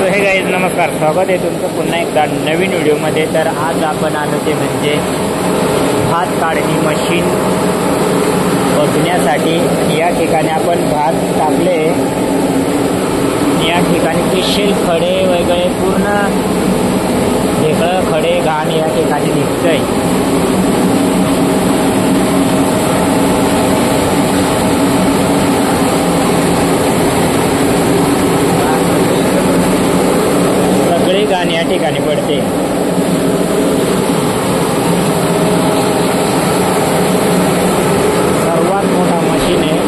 So हे guys नमस्कार. स्वागत आहे तुमचं पुन्हा एकदा नवीन व्हिडिओमध्ये. तर आज आपण आलो ते म्हणजे भात काढणी मशीन बघण्यासाठी. या ठिकाणी आपण भात टाकले या ठिकाणी किशील खडे वगैरे पूर्ण ढेकळं खडे घाण या ठिकाणी निघतंय सगळी घाण या ठिकाणी पडते सर्वात मोठा मशीन आहे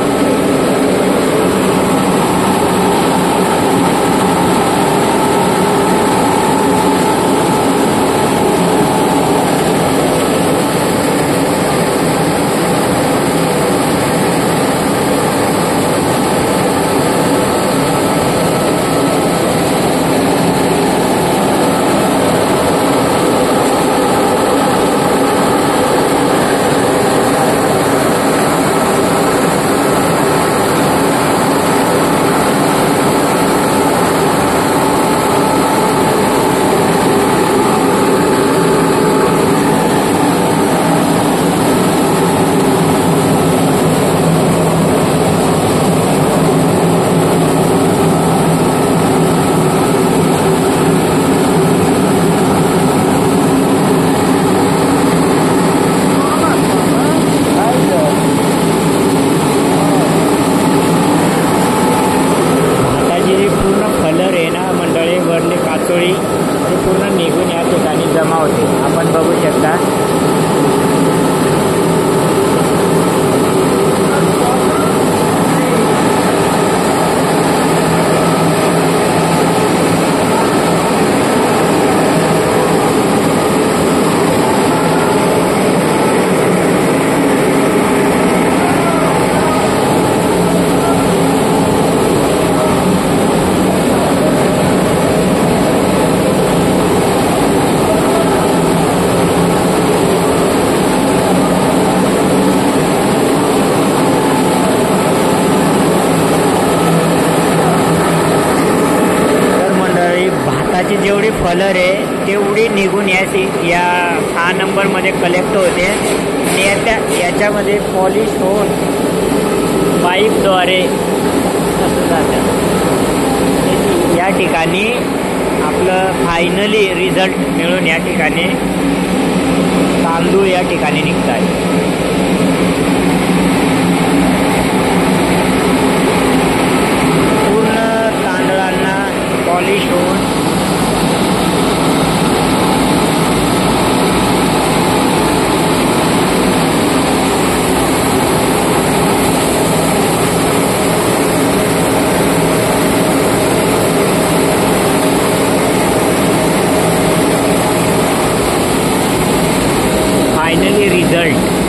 भाताची जी पूर्ण कलर आहे ना मंडळी टोळी ती पूर्ण निघून या ठिकाणी जमा होते. आपण बघू शकता. जेवढी फलर आहे तेवढी निघून या सी- या हा नंबरमध्ये कलेक्ट होते. आणि याच्या याच्यामध्ये पॉलिश होऊन पाईपद्वारे असं जातं. या ठिकाणी आपलं फायनली रिझल्ट मिळून या ठिकाणी तांदूळ या ठिकाणी निघतात. finally result.